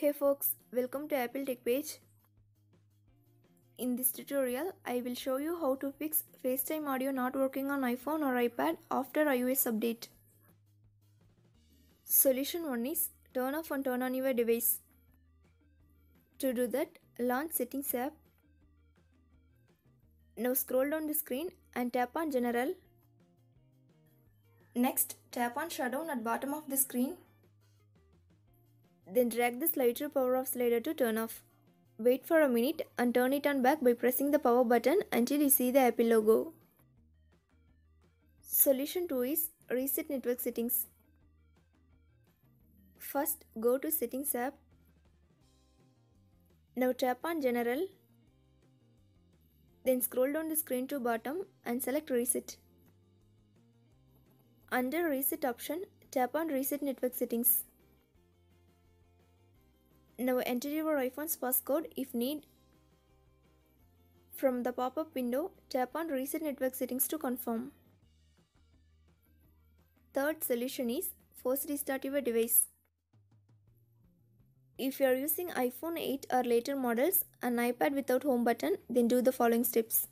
Hey folks, welcome to Apple Tech Page. In this tutorial, I will show you how to fix FaceTime audio not working on iPhone or iPad after iOS update. Solution 1 is turn off and turn on your device. To do that, launch Settings app. Now scroll down the screen and tap on General. Next, tap on Shutdown at bottom of the screen. Then drag the slider power off slider to turn off. Wait for a minute and turn it on back by pressing the power button until you see the Apple logo. Solution 2 is Reset Network Settings. First, go to Settings app. Now tap on General. Then scroll down the screen to bottom and select Reset. Under Reset option, tap on Reset Network Settings. Now enter your iPhone's passcode if need. From the pop-up window, tap on Reset Network Settings to confirm. Third solution is force restart your device. If you are using iPhone 8 or later models and iPad without home button, then do the following steps.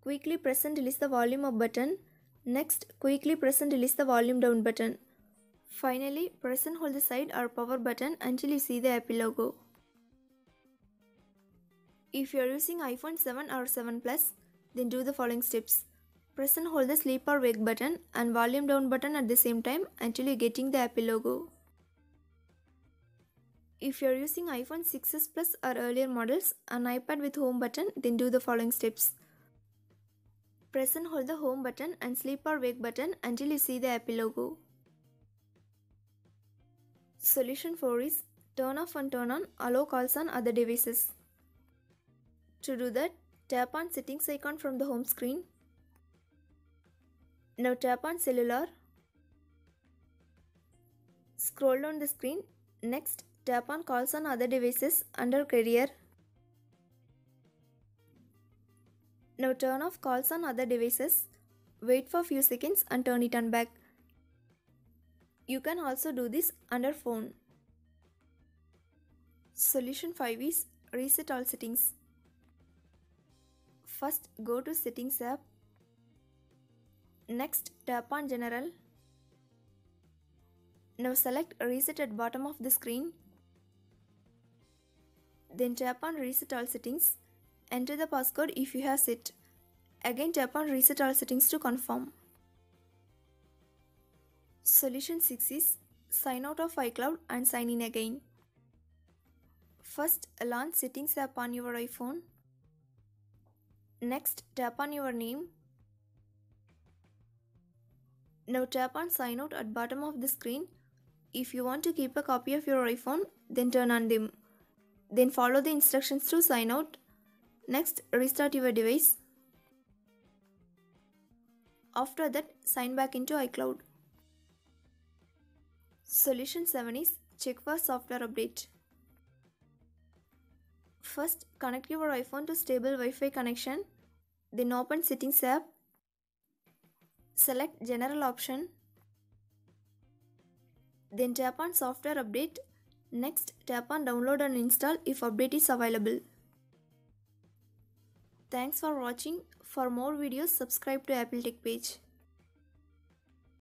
Quickly press and release the volume up button. Next, quickly press and release the volume down button. Finally, press and hold the side or power button until you see the Apple logo. If you are using iPhone 7 or 7 Plus, then do the following steps. Press and hold the sleep or wake button and volume down button at the same time until you are getting the Apple logo. If you are using iPhone 6s Plus or earlier models and iPad with home button, then do the following steps. Press and hold the home button and sleep or wake button until you see the Apple logo. Solution 4 is turn off and turn on allow calls on other devices. To do that, tap on settings icon from the home screen. Now tap on cellular. Scroll down the screen. Next, tap on calls on other devices under carrier. Now turn off calls on other devices. Wait for few seconds and turn it on back. You can also do this under phone. Solution 5 is reset all settings. First go to settings app. Next tap on general. Now select reset at bottom of the screen. Then tap on reset all settings. Enter the passcode if you have set. Again tap on reset all settings to confirm. Solution 6 is sign out of iCloud and sign in again. First, launch Settings app on your iPhone. Next, tap on your name. Now tap on sign out at bottom of the screen. If you want to keep a copy of your iPhone, then turn on them. Then follow the instructions to sign out. Next, restart your device. After that, sign back into iCloud. Solution 7 is check for software update. First, connect your iPhone to stable Wi-Fi connection. Then open Settings app. Select General option. Then tap on Software Update. Next, tap on Download and install if update is available. Thanks for watching. For more videos, subscribe to Apple Tech page.